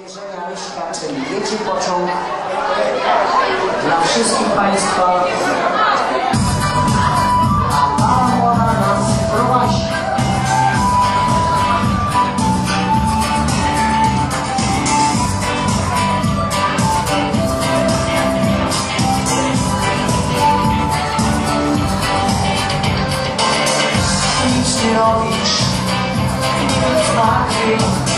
Wierzenia Myszka, czyli Wiecie Pociąg dla wszystkich Państwa. A. Nic nie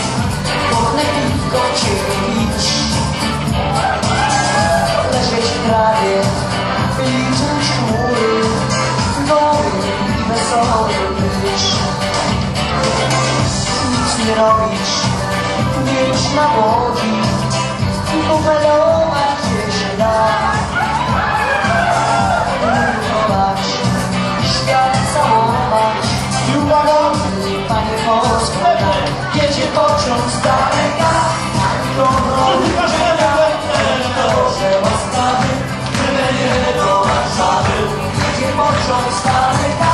wesoły byś Nic nie robisz, nie idź na łodzi Bo melować cię się da Miłować, świat całować Druga nocy, panie Moskwa Jedzie pociąg z daleka do Warszawy